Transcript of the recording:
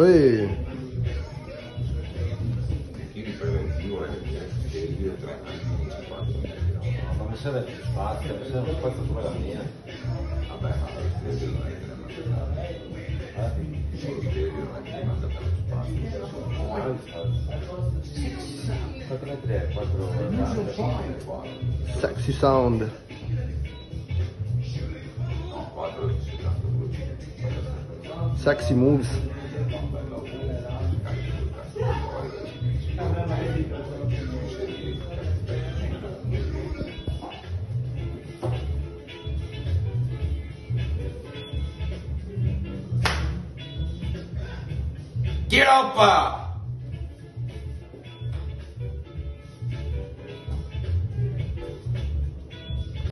Hey. Sexy sound. Sexy moves. Get up!